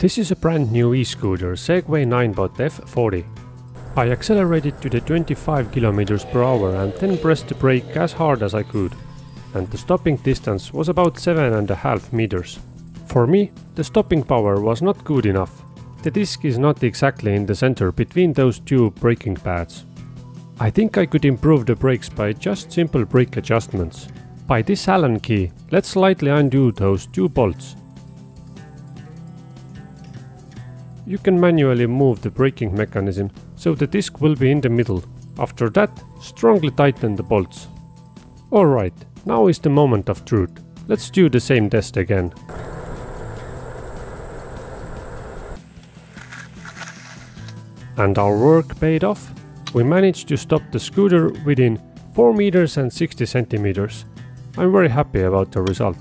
This is a brand new e-scooter Segway Ninebot F40. I accelerated to the 25 km per hour and then pressed the brake as hard as I could. And the stopping distance was about 7.5 meters. For me, the stopping power was not good enough. The disc is not exactly in the center between those two braking pads. I think I could improve the brakes by just simple brake adjustments. By this Allen key, let's slightly undo those two bolts You can manually move the braking mechanism so the disc will be in the middle. After that, strongly tighten the bolts. Alright, now is the moment of truth. Let's do the same test again. And our work paid off. We managed to stop the scooter within 4 meters and 60 centimeters. I'm very happy about the result.